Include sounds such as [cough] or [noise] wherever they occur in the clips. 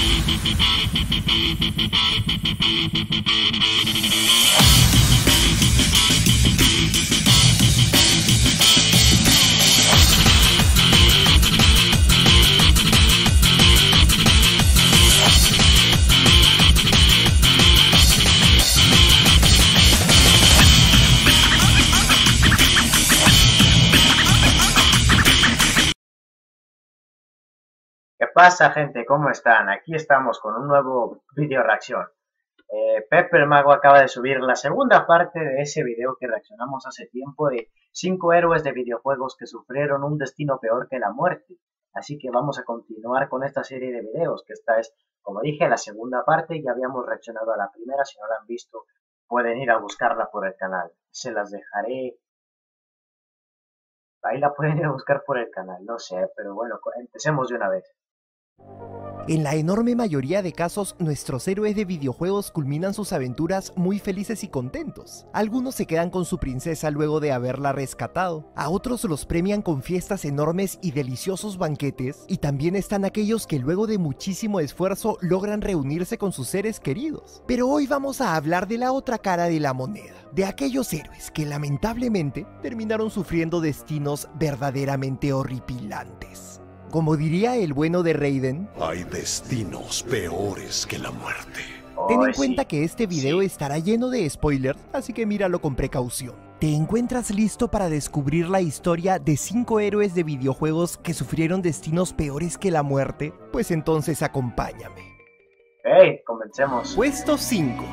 Thank you. Pasa, gente? ¿Cómo están? Aquí estamos con un nuevo video reacción. Eh, Pepper Mago acaba de subir la segunda parte de ese video que reaccionamos hace tiempo de 5 héroes de videojuegos que sufrieron un destino peor que la muerte. Así que vamos a continuar con esta serie de videos, que esta es, como dije, la segunda parte. Ya habíamos reaccionado a la primera, si no la han visto pueden ir a buscarla por el canal. Se las dejaré ahí la pueden ir a buscar por el canal, no sé, pero bueno, empecemos de una vez. En la enorme mayoría de casos, nuestros héroes de videojuegos culminan sus aventuras muy felices y contentos. Algunos se quedan con su princesa luego de haberla rescatado, a otros los premian con fiestas enormes y deliciosos banquetes, y también están aquellos que luego de muchísimo esfuerzo logran reunirse con sus seres queridos. Pero hoy vamos a hablar de la otra cara de la moneda, de aquellos héroes que lamentablemente terminaron sufriendo destinos verdaderamente horripilantes. Como diría el bueno de Raiden, hay destinos peores que la muerte. Ten en cuenta que este video estará lleno de spoilers, así que míralo con precaución. ¿Te encuentras listo para descubrir la historia de 5 héroes de videojuegos que sufrieron destinos peores que la muerte? Pues entonces acompáñame. ¡Hey! Comencemos. Puesto 5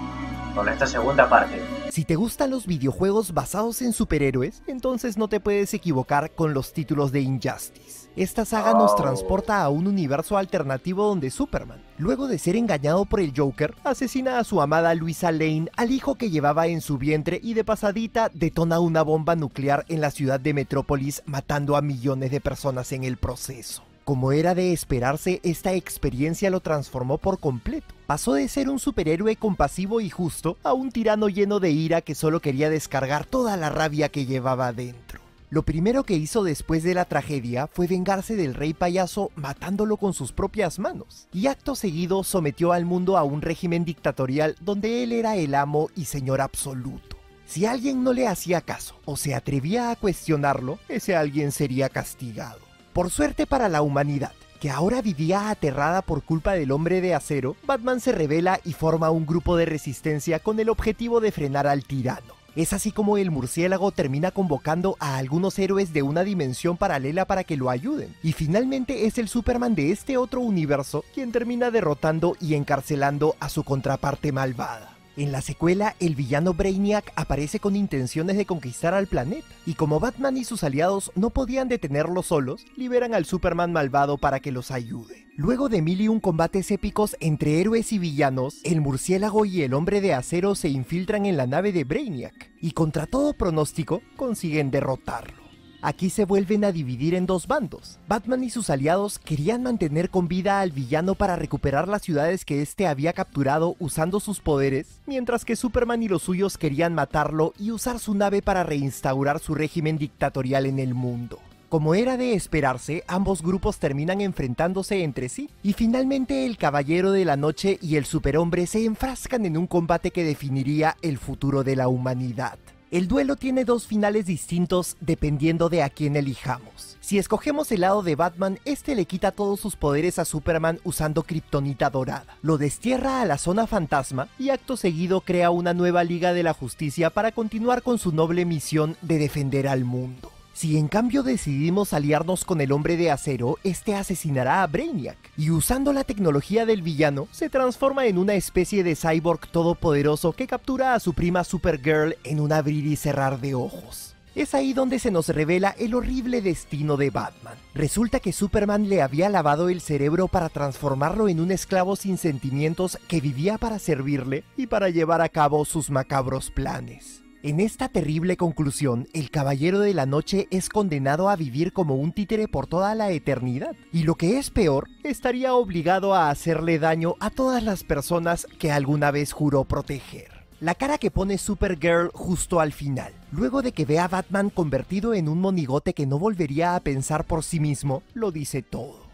con esta segunda parte. Si te gustan los videojuegos basados en superhéroes, entonces no te puedes equivocar con los títulos de Injustice. Esta saga nos oh. transporta a un universo alternativo donde Superman, luego de ser engañado por el Joker, asesina a su amada Luisa Lane, al hijo que llevaba en su vientre y de pasadita detona una bomba nuclear en la ciudad de Metrópolis matando a millones de personas en el proceso. Como era de esperarse, esta experiencia lo transformó por completo. Pasó de ser un superhéroe compasivo y justo a un tirano lleno de ira que solo quería descargar toda la rabia que llevaba dentro. Lo primero que hizo después de la tragedia fue vengarse del rey payaso matándolo con sus propias manos, y acto seguido sometió al mundo a un régimen dictatorial donde él era el amo y señor absoluto. Si alguien no le hacía caso o se atrevía a cuestionarlo, ese alguien sería castigado. Por suerte para la humanidad, que ahora vivía aterrada por culpa del hombre de acero, Batman se revela y forma un grupo de resistencia con el objetivo de frenar al tirano. Es así como el murciélago termina convocando a algunos héroes de una dimensión paralela para que lo ayuden. Y finalmente es el Superman de este otro universo quien termina derrotando y encarcelando a su contraparte malvada. En la secuela, el villano Brainiac aparece con intenciones de conquistar al planeta, y como Batman y sus aliados no podían detenerlo solos, liberan al Superman malvado para que los ayude. Luego de mil y un combates épicos entre héroes y villanos, el murciélago y el hombre de acero se infiltran en la nave de Brainiac, y contra todo pronóstico, consiguen derrotarlo. Aquí se vuelven a dividir en dos bandos. Batman y sus aliados querían mantener con vida al villano para recuperar las ciudades que éste había capturado usando sus poderes, mientras que Superman y los suyos querían matarlo y usar su nave para reinstaurar su régimen dictatorial en el mundo. Como era de esperarse, ambos grupos terminan enfrentándose entre sí, y finalmente el Caballero de la Noche y el Superhombre se enfrascan en un combate que definiría el futuro de la humanidad. El duelo tiene dos finales distintos dependiendo de a quién elijamos. Si escogemos el lado de Batman, este le quita todos sus poderes a Superman usando Kryptonita dorada. Lo destierra a la zona fantasma y acto seguido crea una nueva Liga de la Justicia para continuar con su noble misión de defender al mundo. Si en cambio decidimos aliarnos con el hombre de acero, este asesinará a Brainiac, y usando la tecnología del villano, se transforma en una especie de cyborg todopoderoso que captura a su prima Supergirl en un abrir y cerrar de ojos. Es ahí donde se nos revela el horrible destino de Batman. Resulta que Superman le había lavado el cerebro para transformarlo en un esclavo sin sentimientos que vivía para servirle y para llevar a cabo sus macabros planes. En esta terrible conclusión, el Caballero de la Noche es condenado a vivir como un títere por toda la eternidad, y lo que es peor, estaría obligado a hacerle daño a todas las personas que alguna vez juró proteger. La cara que pone Supergirl justo al final, luego de que ve a Batman convertido en un monigote que no volvería a pensar por sí mismo, lo dice todo.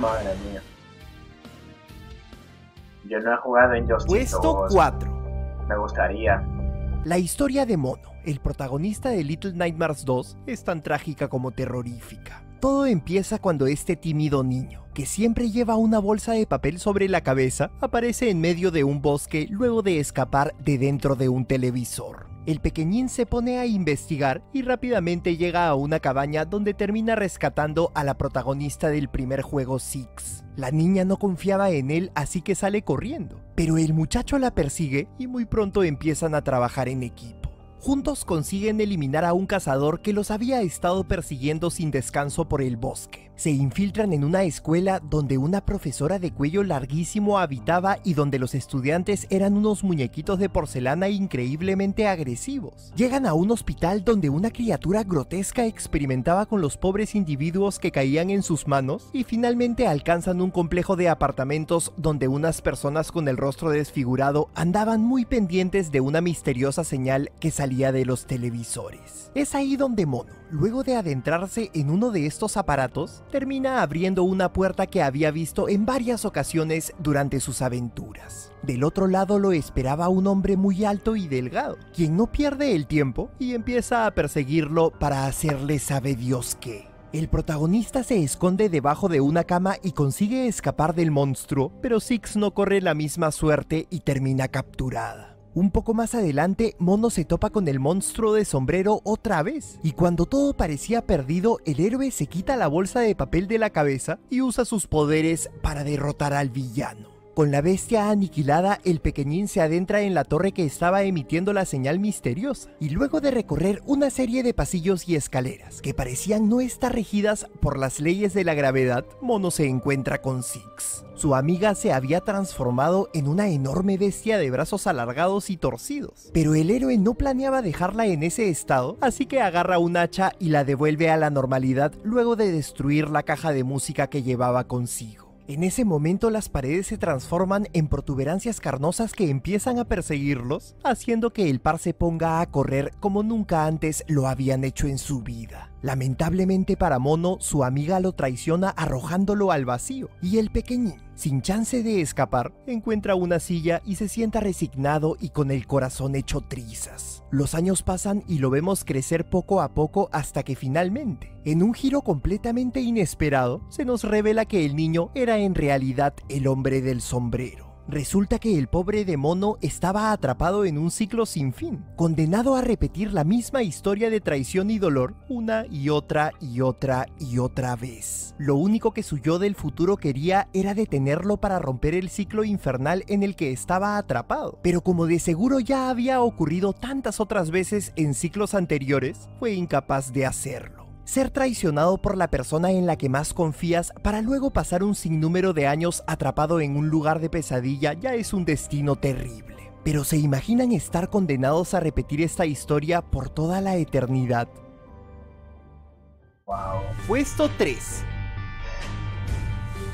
Madre mía. Yo no he jugado en Justice Puesto 4. Me gustaría. La historia de Mono, el protagonista de Little Nightmares 2, es tan trágica como terrorífica. Todo empieza cuando este tímido niño, que siempre lleva una bolsa de papel sobre la cabeza, aparece en medio de un bosque luego de escapar de dentro de un televisor. El pequeñín se pone a investigar y rápidamente llega a una cabaña donde termina rescatando a la protagonista del primer juego Six. La niña no confiaba en él así que sale corriendo, pero el muchacho la persigue y muy pronto empiezan a trabajar en equipo. Juntos consiguen eliminar a un cazador que los había estado persiguiendo sin descanso por el bosque. Se infiltran en una escuela donde una profesora de cuello larguísimo habitaba y donde los estudiantes eran unos muñequitos de porcelana increíblemente agresivos. Llegan a un hospital donde una criatura grotesca experimentaba con los pobres individuos que caían en sus manos y finalmente alcanzan un complejo de apartamentos donde unas personas con el rostro desfigurado andaban muy pendientes de una misteriosa señal que salía de los televisores. Es ahí donde Mono, luego de adentrarse en uno de estos aparatos, termina abriendo una puerta que había visto en varias ocasiones durante sus aventuras. Del otro lado lo esperaba un hombre muy alto y delgado, quien no pierde el tiempo y empieza a perseguirlo para hacerle sabe Dios qué. El protagonista se esconde debajo de una cama y consigue escapar del monstruo, pero Six no corre la misma suerte y termina capturada. Un poco más adelante, Mono se topa con el monstruo de sombrero otra vez, y cuando todo parecía perdido, el héroe se quita la bolsa de papel de la cabeza y usa sus poderes para derrotar al villano. Con la bestia aniquilada, el pequeñín se adentra en la torre que estaba emitiendo la señal misteriosa, y luego de recorrer una serie de pasillos y escaleras que parecían no estar regidas por las leyes de la gravedad, Mono se encuentra con Six. Su amiga se había transformado en una enorme bestia de brazos alargados y torcidos, pero el héroe no planeaba dejarla en ese estado, así que agarra un hacha y la devuelve a la normalidad luego de destruir la caja de música que llevaba consigo. En ese momento las paredes se transforman en protuberancias carnosas que empiezan a perseguirlos, haciendo que el par se ponga a correr como nunca antes lo habían hecho en su vida. Lamentablemente para Mono, su amiga lo traiciona arrojándolo al vacío, y el pequeñín, sin chance de escapar, encuentra una silla y se sienta resignado y con el corazón hecho trizas. Los años pasan y lo vemos crecer poco a poco hasta que finalmente, en un giro completamente inesperado, se nos revela que el niño era en realidad el hombre del sombrero. Resulta que el pobre de mono estaba atrapado en un ciclo sin fin, condenado a repetir la misma historia de traición y dolor una y otra y otra y otra vez. Lo único que su yo del futuro quería era detenerlo para romper el ciclo infernal en el que estaba atrapado, pero como de seguro ya había ocurrido tantas otras veces en ciclos anteriores, fue incapaz de hacerlo. Ser traicionado por la persona en la que más confías para luego pasar un sinnúmero de años atrapado en un lugar de pesadilla ya es un destino terrible. Pero ¿se imaginan estar condenados a repetir esta historia por toda la eternidad? Wow. Puesto 3.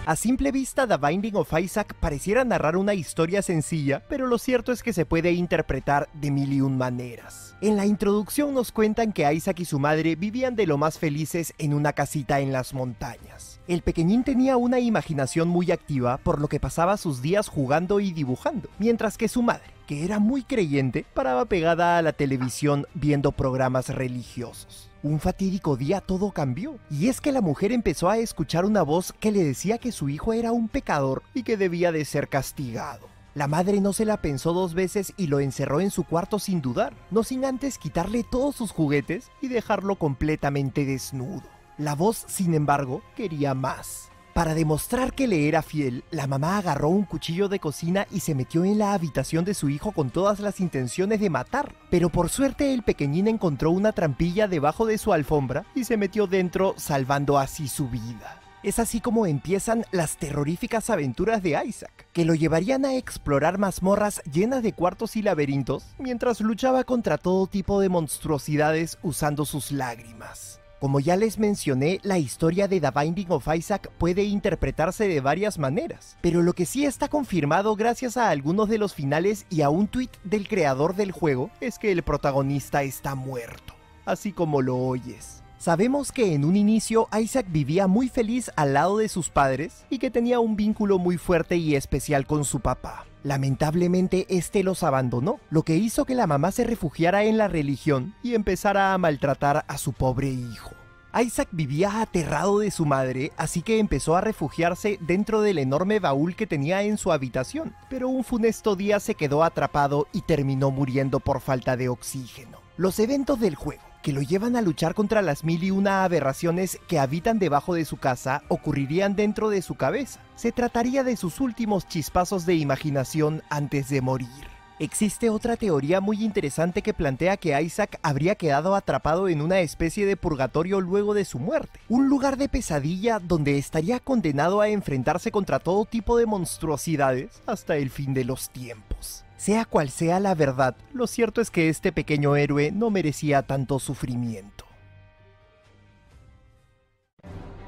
A simple vista, The Binding of Isaac pareciera narrar una historia sencilla, pero lo cierto es que se puede interpretar de mil y un maneras. En la introducción nos cuentan que Isaac y su madre vivían de lo más felices en una casita en las montañas. El pequeñín tenía una imaginación muy activa, por lo que pasaba sus días jugando y dibujando, mientras que su madre, que era muy creyente, paraba pegada a la televisión viendo programas religiosos. Un fatídico día todo cambió, y es que la mujer empezó a escuchar una voz que le decía que su hijo era un pecador y que debía de ser castigado. La madre no se la pensó dos veces y lo encerró en su cuarto sin dudar, no sin antes quitarle todos sus juguetes y dejarlo completamente desnudo. La voz, sin embargo, quería más. Para demostrar que le era fiel, la mamá agarró un cuchillo de cocina y se metió en la habitación de su hijo con todas las intenciones de matar. Pero por suerte el pequeñín encontró una trampilla debajo de su alfombra y se metió dentro salvando así su vida. Es así como empiezan las terroríficas aventuras de Isaac, que lo llevarían a explorar mazmorras llenas de cuartos y laberintos mientras luchaba contra todo tipo de monstruosidades usando sus lágrimas. Como ya les mencioné, la historia de The Binding of Isaac puede interpretarse de varias maneras, pero lo que sí está confirmado gracias a algunos de los finales y a un tweet del creador del juego es que el protagonista está muerto, así como lo oyes. Sabemos que en un inicio Isaac vivía muy feliz al lado de sus padres y que tenía un vínculo muy fuerte y especial con su papá. Lamentablemente este los abandonó, lo que hizo que la mamá se refugiara en la religión y empezara a maltratar a su pobre hijo. Isaac vivía aterrado de su madre, así que empezó a refugiarse dentro del enorme baúl que tenía en su habitación, pero un funesto día se quedó atrapado y terminó muriendo por falta de oxígeno. Los eventos del juego que lo llevan a luchar contra las mil y una aberraciones que habitan debajo de su casa ocurrirían dentro de su cabeza. Se trataría de sus últimos chispazos de imaginación antes de morir. Existe otra teoría muy interesante que plantea que Isaac habría quedado atrapado en una especie de purgatorio luego de su muerte, un lugar de pesadilla donde estaría condenado a enfrentarse contra todo tipo de monstruosidades hasta el fin de los tiempos. Sea cual sea la verdad, lo cierto es que este pequeño héroe no merecía tanto sufrimiento.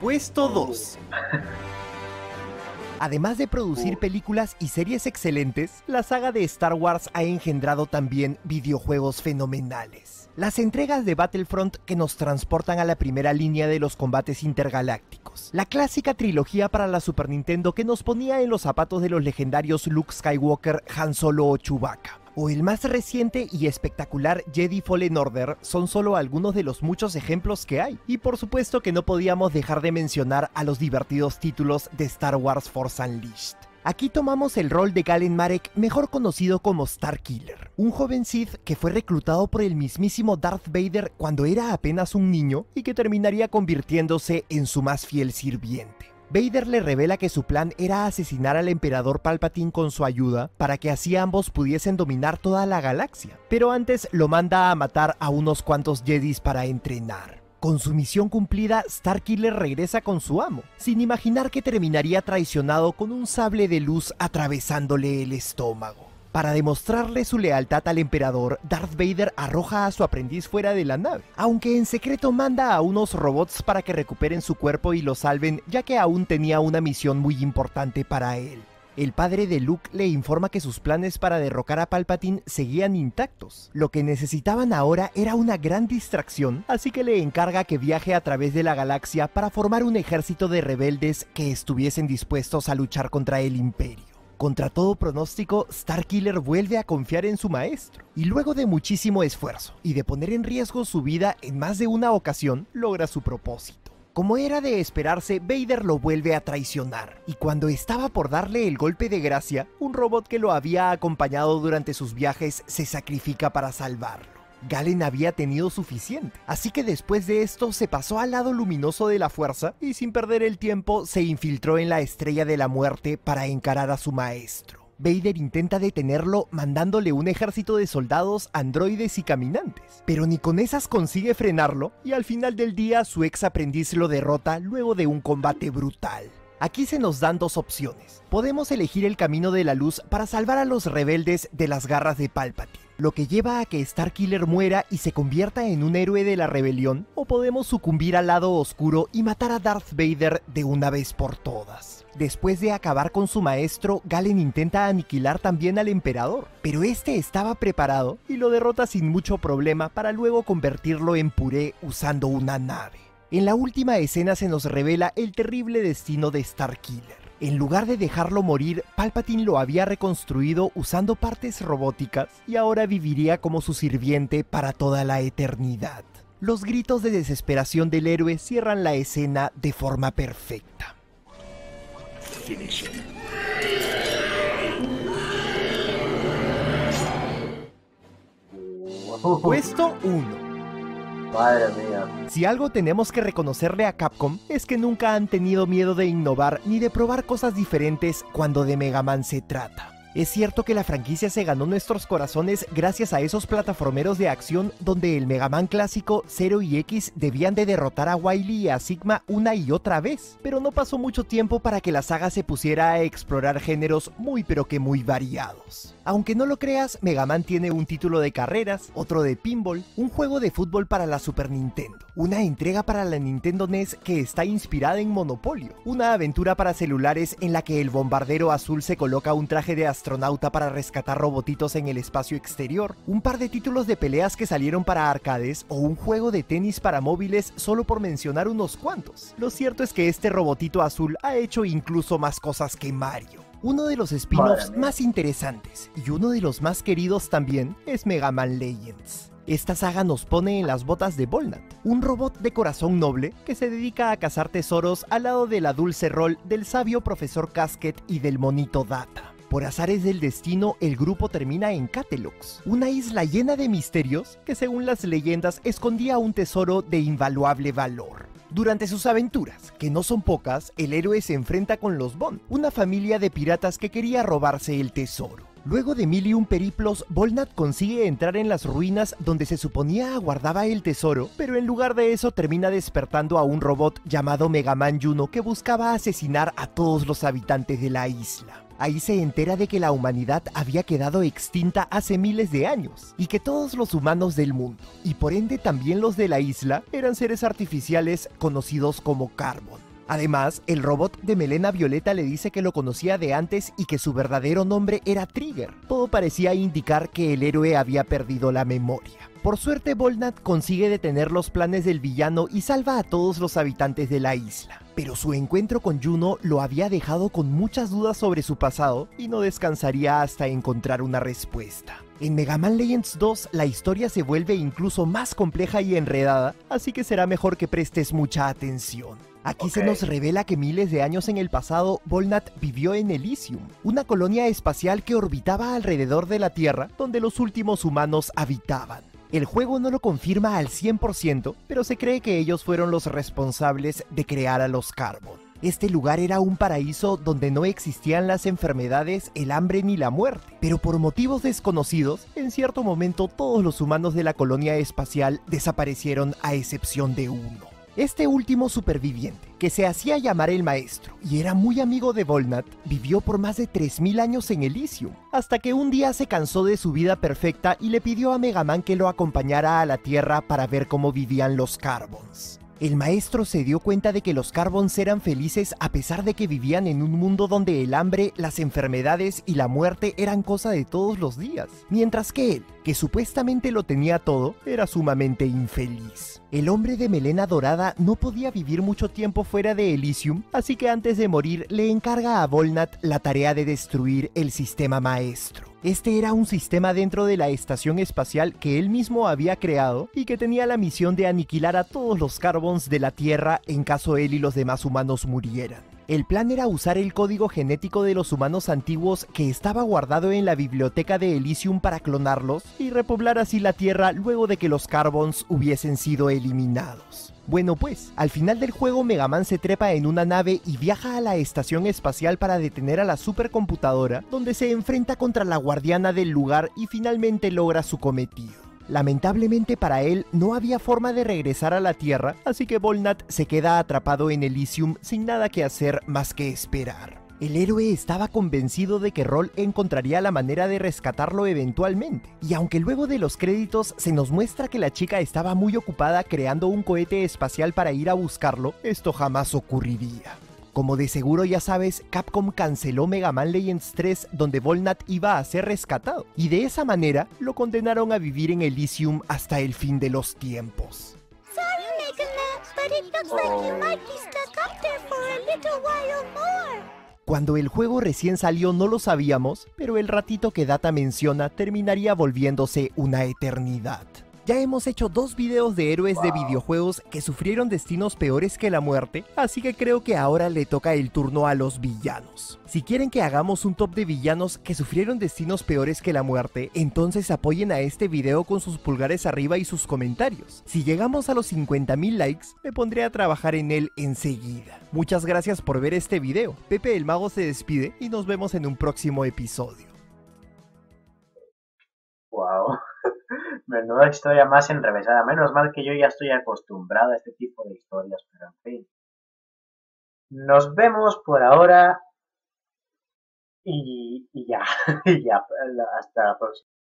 Puesto 2. Además de producir películas y series excelentes, la saga de Star Wars ha engendrado también videojuegos fenomenales. Las entregas de Battlefront que nos transportan a la primera línea de los combates intergalácticos. La clásica trilogía para la Super Nintendo que nos ponía en los zapatos de los legendarios Luke Skywalker, Han Solo o Chewbacca o el más reciente y espectacular Jedi Fallen Order son solo algunos de los muchos ejemplos que hay. Y por supuesto que no podíamos dejar de mencionar a los divertidos títulos de Star Wars Force Unleashed. Aquí tomamos el rol de Galen Marek, mejor conocido como Starkiller, un joven Sith que fue reclutado por el mismísimo Darth Vader cuando era apenas un niño y que terminaría convirtiéndose en su más fiel sirviente. Vader le revela que su plan era asesinar al emperador Palpatine con su ayuda para que así ambos pudiesen dominar toda la galaxia, pero antes lo manda a matar a unos cuantos Jedis para entrenar. Con su misión cumplida, Starkiller regresa con su amo, sin imaginar que terminaría traicionado con un sable de luz atravesándole el estómago. Para demostrarle su lealtad al emperador, Darth Vader arroja a su aprendiz fuera de la nave, aunque en secreto manda a unos robots para que recuperen su cuerpo y lo salven, ya que aún tenía una misión muy importante para él. El padre de Luke le informa que sus planes para derrocar a Palpatine seguían intactos. Lo que necesitaban ahora era una gran distracción, así que le encarga que viaje a través de la galaxia para formar un ejército de rebeldes que estuviesen dispuestos a luchar contra el imperio. Contra todo pronóstico, Starkiller vuelve a confiar en su maestro, y luego de muchísimo esfuerzo y de poner en riesgo su vida en más de una ocasión, logra su propósito. Como era de esperarse, Vader lo vuelve a traicionar, y cuando estaba por darle el golpe de gracia, un robot que lo había acompañado durante sus viajes se sacrifica para salvarlo. Galen había tenido suficiente, así que después de esto se pasó al lado luminoso de la fuerza y sin perder el tiempo se infiltró en la estrella de la muerte para encarar a su maestro. Vader intenta detenerlo mandándole un ejército de soldados, androides y caminantes, pero ni con esas consigue frenarlo y al final del día su ex aprendiz lo derrota luego de un combate brutal. Aquí se nos dan dos opciones. Podemos elegir el camino de la luz para salvar a los rebeldes de las garras de Palpatine, lo que lleva a que Starkiller muera y se convierta en un héroe de la rebelión, o podemos sucumbir al lado oscuro y matar a Darth Vader de una vez por todas. Después de acabar con su maestro, Galen intenta aniquilar también al emperador, pero este estaba preparado y lo derrota sin mucho problema para luego convertirlo en puré usando una nave. En la última escena se nos revela el terrible destino de Starkiller. En lugar de dejarlo morir, Palpatine lo había reconstruido usando partes robóticas y ahora viviría como su sirviente para toda la eternidad. Los gritos de desesperación del héroe cierran la escena de forma perfecta. Puesto 1. Madre mía. Si algo tenemos que reconocerle a Capcom es que nunca han tenido miedo de innovar ni de probar cosas diferentes cuando de Mega Man se trata. Es cierto que la franquicia se ganó nuestros corazones gracias a esos plataformeros de acción donde el Mega Man clásico 0 y X debían de derrotar a Wily y a Sigma una y otra vez, pero no pasó mucho tiempo para que la saga se pusiera a explorar géneros muy pero que muy variados. Aunque no lo creas, Mega Man tiene un título de carreras, otro de pinball, un juego de fútbol para la Super Nintendo, una entrega para la Nintendo NES que está inspirada en Monopolio, una aventura para celulares en la que el bombardero azul se coloca un traje de astronauta astronauta para rescatar robotitos en el espacio exterior, un par de títulos de peleas que salieron para arcades o un juego de tenis para móviles solo por mencionar unos cuantos. Lo cierto es que este robotito azul ha hecho incluso más cosas que Mario. Uno de los spin-offs más interesantes y uno de los más queridos también es Mega Man Legends. Esta saga nos pone en las botas de Volnat, un robot de corazón noble que se dedica a cazar tesoros al lado de la dulce rol del sabio profesor Casket y del monito Data. Por azares del destino, el grupo termina en Catelux, una isla llena de misterios que según las leyendas escondía un tesoro de invaluable valor. Durante sus aventuras, que no son pocas, el héroe se enfrenta con los Bond, una familia de piratas que quería robarse el tesoro. Luego de mil y un periplos, Volnat consigue entrar en las ruinas donde se suponía aguardaba el tesoro, pero en lugar de eso termina despertando a un robot llamado Megaman Juno que buscaba asesinar a todos los habitantes de la isla. Ahí se entera de que la humanidad había quedado extinta hace miles de años y que todos los humanos del mundo, y por ende también los de la isla, eran seres artificiales conocidos como Carbon. Además, el robot de melena violeta le dice que lo conocía de antes y que su verdadero nombre era Trigger. Todo parecía indicar que el héroe había perdido la memoria. Por suerte, Volnat consigue detener los planes del villano y salva a todos los habitantes de la isla. Pero su encuentro con Juno lo había dejado con muchas dudas sobre su pasado y no descansaría hasta encontrar una respuesta. En Mega Man Legends 2 la historia se vuelve incluso más compleja y enredada, así que será mejor que prestes mucha atención. Aquí se nos revela que miles de años en el pasado, Volnat vivió en Elysium, una colonia espacial que orbitaba alrededor de la Tierra, donde los últimos humanos habitaban. El juego no lo confirma al 100%, pero se cree que ellos fueron los responsables de crear a los Carbon. Este lugar era un paraíso donde no existían las enfermedades, el hambre ni la muerte, pero por motivos desconocidos, en cierto momento todos los humanos de la colonia espacial desaparecieron a excepción de uno. Este último superviviente, que se hacía llamar el maestro y era muy amigo de Volnat, vivió por más de 3.000 años en Elysium, hasta que un día se cansó de su vida perfecta y le pidió a Megaman que lo acompañara a la Tierra para ver cómo vivían los Carbons. El maestro se dio cuenta de que los Carbons eran felices a pesar de que vivían en un mundo donde el hambre, las enfermedades y la muerte eran cosa de todos los días, mientras que él, que supuestamente lo tenía todo, era sumamente infeliz. El hombre de melena dorada no podía vivir mucho tiempo fuera de Elysium, así que antes de morir le encarga a Volnat la tarea de destruir el sistema maestro. Este era un sistema dentro de la estación espacial que él mismo había creado y que tenía la misión de aniquilar a todos los Carbons de la Tierra en caso él y los demás humanos murieran. El plan era usar el código genético de los humanos antiguos que estaba guardado en la biblioteca de Elysium para clonarlos y repoblar así la Tierra luego de que los Carbons hubiesen sido eliminados. Bueno pues, al final del juego Mega Man se trepa en una nave y viaja a la estación espacial para detener a la supercomputadora, donde se enfrenta contra la guardiana del lugar y finalmente logra su cometido. Lamentablemente para él no había forma de regresar a la Tierra, así que Volnat se queda atrapado en Elysium sin nada que hacer más que esperar. El héroe estaba convencido de que Roll encontraría la manera de rescatarlo eventualmente, y aunque luego de los créditos se nos muestra que la chica estaba muy ocupada creando un cohete espacial para ir a buscarlo, esto jamás ocurriría. Como de seguro ya sabes, Capcom canceló Mega Man Legends 3 donde Volnat iba a ser rescatado, y de esa manera lo condenaron a vivir en Elysium hasta el fin de los tiempos. Cuando el juego recién salió no lo sabíamos, pero el ratito que Data menciona terminaría volviéndose una eternidad. Ya hemos hecho dos videos de héroes de videojuegos que sufrieron destinos peores que la muerte, así que creo que ahora le toca el turno a los villanos. Si quieren que hagamos un top de villanos que sufrieron destinos peores que la muerte, entonces apoyen a este video con sus pulgares arriba y sus comentarios. Si llegamos a los 50.000 likes, me pondré a trabajar en él enseguida. Muchas gracias por ver este video. Pepe el Mago se despide y nos vemos en un próximo episodio. Wow. Menuda historia más enrevesada. Menos mal que yo ya estoy acostumbrado a este tipo de historias, pero en fin. Nos vemos por ahora y, y ya, [laughs] y ya, hasta la próxima.